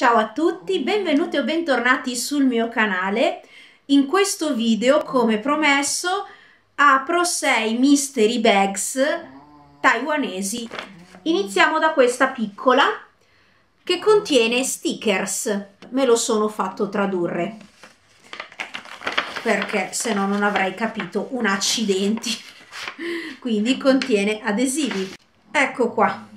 Ciao a tutti, benvenuti o bentornati sul mio canale. In questo video, come promesso, apro 6 mystery bags taiwanesi. Iniziamo da questa piccola che contiene stickers. Me lo sono fatto tradurre perché se no non avrei capito un accidenti. Quindi contiene adesivi. Ecco qua.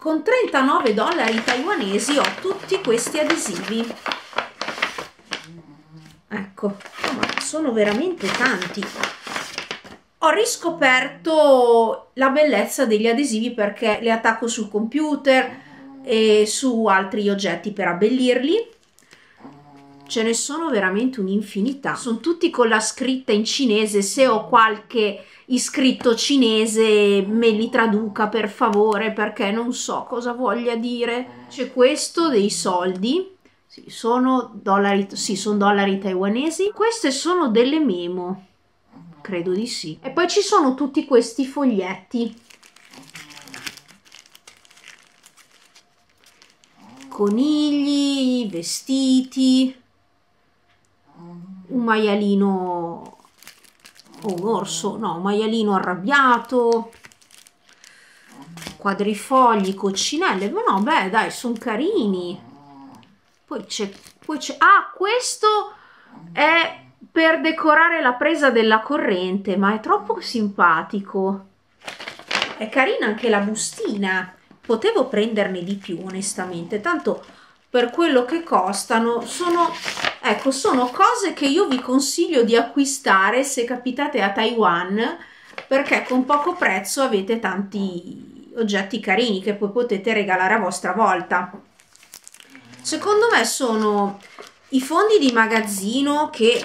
Con 39 dollari taiwanesi ho tutti questi adesivi. Ecco, sono veramente tanti. Ho riscoperto la bellezza degli adesivi perché li attacco sul computer e su altri oggetti per abbellirli ce ne sono veramente un'infinità. Sono tutti con la scritta in cinese, se ho qualche iscritto cinese me li traduca per favore perché non so cosa voglia dire. C'è questo dei soldi, sì, sono dollari, sì, sono dollari taiwanesi. Queste sono delle memo, credo di sì. E poi ci sono tutti questi foglietti. Conigli, vestiti, un maialino o un orso, no, un maialino arrabbiato, quadrifogli, coccinelle, ma no, beh, dai, sono carini. Poi c'è, poi c'è, ah, questo è per decorare la presa della corrente, ma è troppo simpatico. È carina anche la bustina. Potevo prenderne di più, onestamente, tanto per quello che costano sono ecco sono cose che io vi consiglio di acquistare se capitate a Taiwan perché con poco prezzo avete tanti oggetti carini che poi potete regalare a vostra volta. Secondo me sono i fondi di magazzino che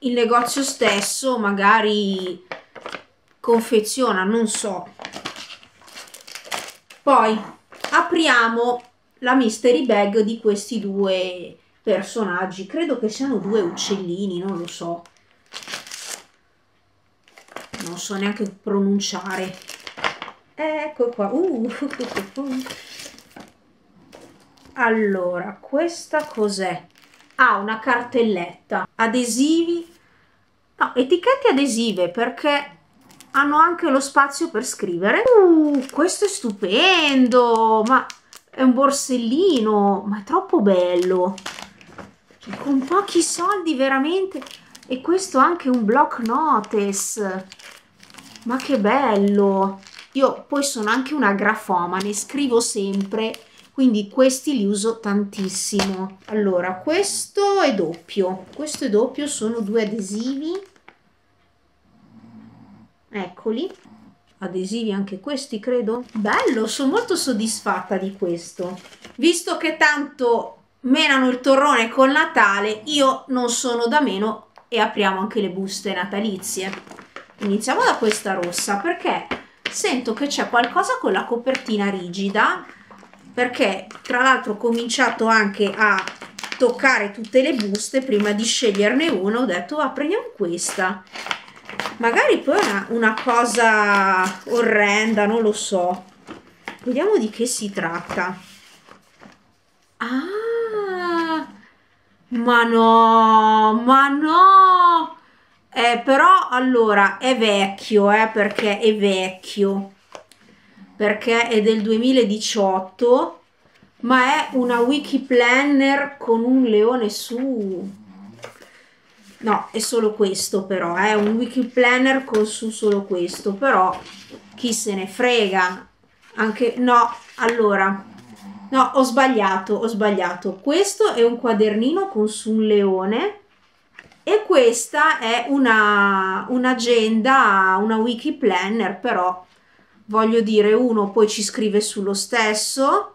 il negozio stesso magari confeziona non so. Poi apriamo la mystery bag di questi due personaggi. Credo che siano due uccellini, non lo so. Non so neanche pronunciare. Ecco qua. Uh. Allora, questa cos'è? Ah, una cartelletta. Adesivi. No, etichette adesive perché hanno anche lo spazio per scrivere. Uh, questo è stupendo! Ma è un borsellino, ma è troppo bello. Cioè, con pochi soldi veramente. E questo anche un block notice. Ma che bello. Io poi sono anche una grafomane, scrivo sempre, quindi questi li uso tantissimo. Allora, questo è doppio. Questo è doppio, sono due adesivi. Eccoli adesivi anche questi credo bello sono molto soddisfatta di questo visto che tanto menano il torrone col Natale io non sono da meno e apriamo anche le buste natalizie. Iniziamo da questa rossa perché sento che c'è qualcosa con la copertina rigida perché tra l'altro ho cominciato anche a toccare tutte le buste prima di sceglierne una ho detto ah prendiamo questa. Magari poi una, una cosa orrenda non lo so. Vediamo di che si tratta. Ah ma no ma no. Eh, però allora è vecchio eh, perché è vecchio. Perché è del 2018 ma è una wiki planner con un leone su. No è solo questo però è un wiki planner con su solo questo però chi se ne frega. Anche no allora no ho sbagliato ho sbagliato. Questo è un quadernino con su un leone e questa è una un'agenda una wiki planner però voglio dire uno poi ci scrive sullo stesso.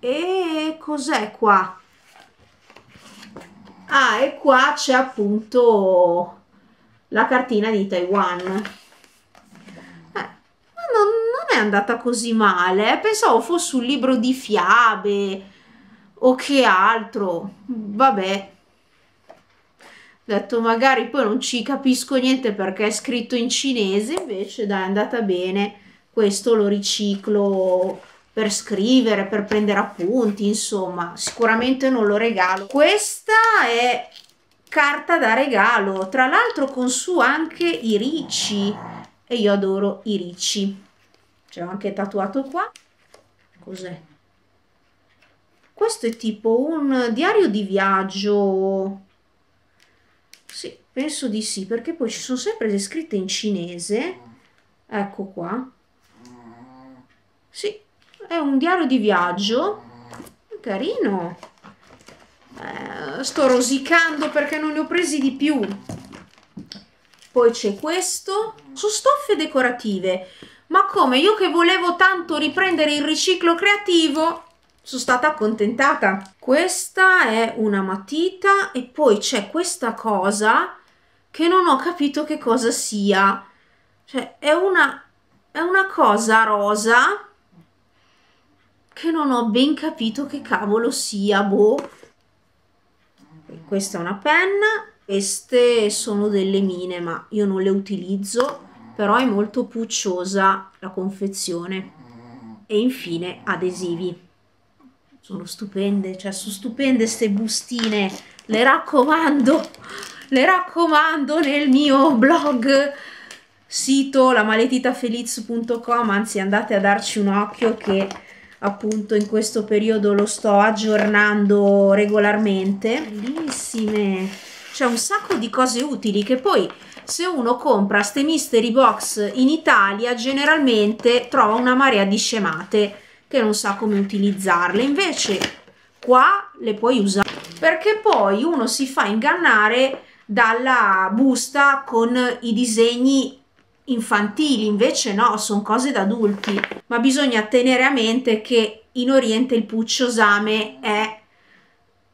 E cos'è qua? Ah e qua c'è appunto la cartina di Taiwan eh, ma non, non andata così male pensavo fosse un libro di fiabe o che altro vabbè ho detto magari poi non ci capisco niente perché è scritto in cinese invece dai è andata bene questo lo riciclo per scrivere, per prendere appunti, insomma, sicuramente non lo regalo. Questa è carta da regalo, tra l'altro con su anche i ricci e io adoro i ricci. C'è anche tatuato qua. Cos'è? Questo è tipo un diario di viaggio. Sì, penso di sì, perché poi ci sono sempre le scritte in cinese. Ecco qua. Sì, è un diario di viaggio. Carino. Eh, sto rosicando perché non ne ho presi di più. Poi c'è questo. Su stoffe decorative. Ma come? Io che volevo tanto riprendere il riciclo creativo, sono stata accontentata. Questa è una matita e poi c'è questa cosa che non ho capito che cosa sia. Cioè, è una, è una cosa rosa che non ho ben capito che cavolo sia, boh. Questa è una penna, queste sono delle mine, ma io non le utilizzo, però è molto pucciosa la confezione. E infine adesivi. Sono stupende, cioè sono stupende queste bustine, le raccomando, le raccomando nel mio blog sito lamaletitafeliz.com, anzi andate a darci un occhio che appunto in questo periodo lo sto aggiornando regolarmente. Bellissime! C'è un sacco di cose utili che poi se uno compra ste mystery box in Italia generalmente trova una marea di scemate che non sa come utilizzarle. Invece qua le puoi usare perché poi uno si fa ingannare dalla busta con i disegni infantili, invece no, sono cose da adulti, ma bisogna tenere a mente che in Oriente il pucciosame è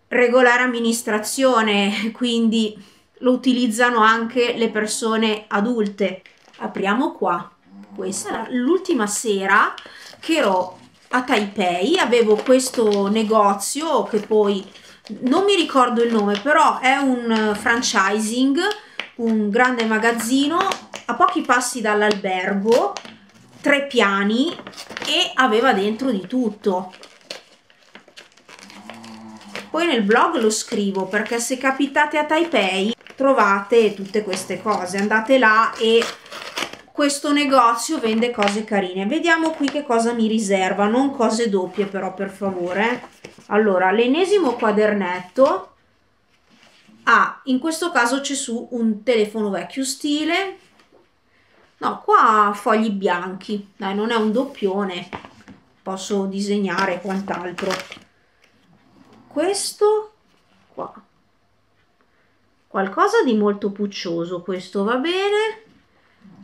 regolare amministrazione, quindi lo utilizzano anche le persone adulte. Apriamo qua. Questa è l'ultima sera che ero a Taipei, avevo questo negozio che poi non mi ricordo il nome, però è un franchising, un grande magazzino a pochi passi dall'albergo, tre piani e aveva dentro di tutto. Poi nel blog lo scrivo perché se capitate a Taipei trovate tutte queste cose, andate là e questo negozio vende cose carine. Vediamo qui che cosa mi riserva, non cose doppie però per favore. Allora, l'ennesimo quadernetto Ah, in questo caso c'è su un telefono vecchio stile No, qua fogli bianchi, dai, non è un doppione, posso disegnare quant'altro. Questo qualcosa di molto puccioso, questo va bene.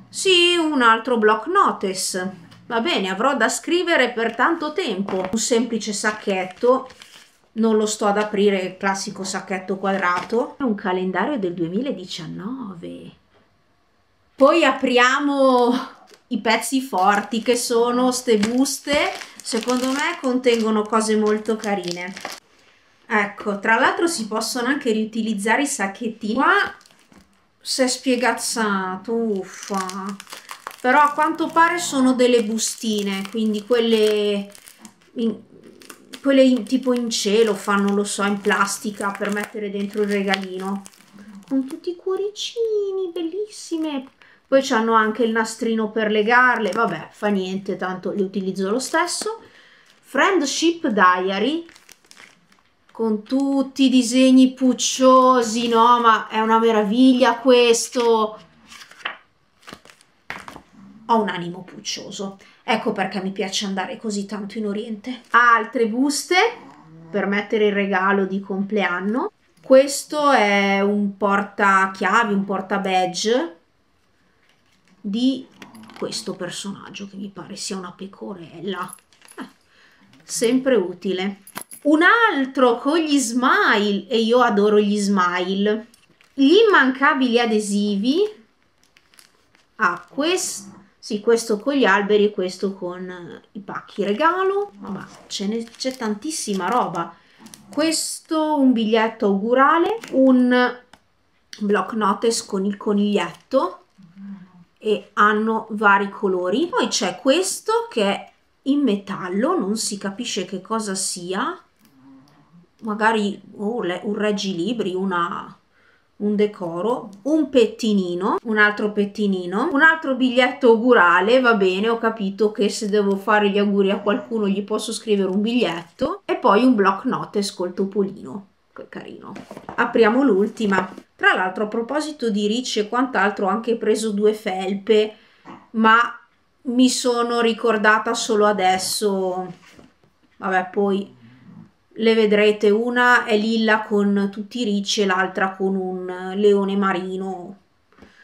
Sì, un altro block notice, va bene, avrò da scrivere per tanto tempo. Un semplice sacchetto, non lo sto ad aprire, il classico sacchetto quadrato. Un calendario del 2019 poi apriamo i pezzi forti che sono ste buste, secondo me contengono cose molto carine. Ecco, tra l'altro si possono anche riutilizzare i sacchettini. Qua si è spiegazzato, uffa. Però a quanto pare sono delle bustine, quindi quelle, in, quelle in, tipo in cielo fanno, lo so, in plastica per mettere dentro il regalino. Con tutti i cuoricini, bellissime poi hanno anche il nastrino per legarle vabbè fa niente tanto li utilizzo lo stesso friendship diary con tutti i disegni pucciosi no ma è una meraviglia questo ho un animo puccioso ecco perché mi piace andare così tanto in oriente altre buste per mettere il regalo di compleanno questo è un portachiavi un porta badge di questo personaggio che mi pare sia una pecorella. Eh, sempre utile. Un altro con gli smile e io adoro gli smile. Gli immancabili adesivi. Ah, questo sì, questo con gli alberi e questo con i pacchi regalo. Ma c'è tantissima roba. Questo un biglietto augurale, un block notice con il coniglietto e hanno vari colori. Poi c'è questo che è in metallo, non si capisce che cosa sia, magari oh, un reggilibri, una, un decoro, un pettinino, un altro pettinino, un altro biglietto augurale, va bene, ho capito che se devo fare gli auguri a qualcuno gli posso scrivere un biglietto e poi un block notes col topolino, che carino. Apriamo l'ultima. Tra l'altro a proposito di ricci e quant'altro ho anche preso due felpe, ma mi sono ricordata solo adesso, vabbè poi le vedrete, una è lilla con tutti i ricci e l'altra con un leone marino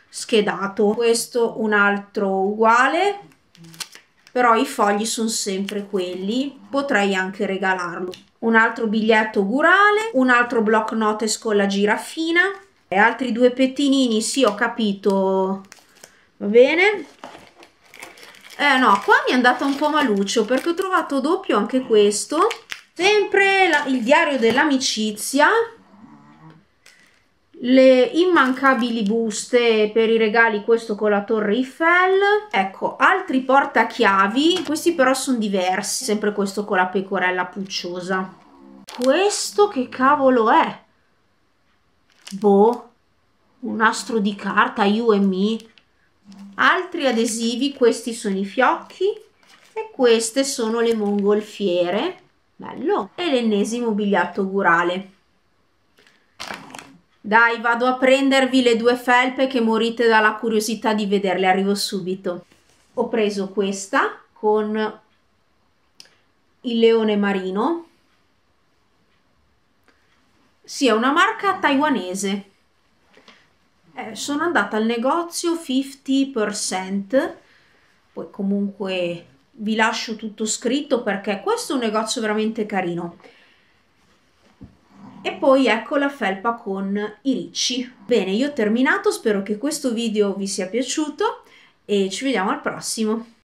schedato. Questo un altro uguale, però i fogli sono sempre quelli, potrei anche regalarlo. Un altro biglietto augurale, un altro block notes con la giraffina, e altri due pettinini, sì ho capito, va bene. Eh no, qua mi è andata un po' maluccio perché ho trovato doppio anche questo Sempre la, il diario dell'amicizia, le immancabili buste per i regali, questo con la torre Eiffel, ecco, altri portachiavi, questi però sono diversi, sempre questo con la pecorella pucciosa. Questo che cavolo è? Boh, un nastro di carta, you e me. Altri adesivi, questi sono i fiocchi e queste sono le mongolfiere bello. E l'ennesimo biglietto augurale dai vado a prendervi le due felpe che morite dalla curiosità di vederle. Arrivo subito. Ho preso questa con il leone marino. Sì è una marca taiwanese. Eh, sono andata al negozio 50% poi comunque vi lascio tutto scritto perché questo è un negozio veramente carino. E poi ecco la felpa con i ricci. Bene io ho terminato spero che questo video vi sia piaciuto e ci vediamo al prossimo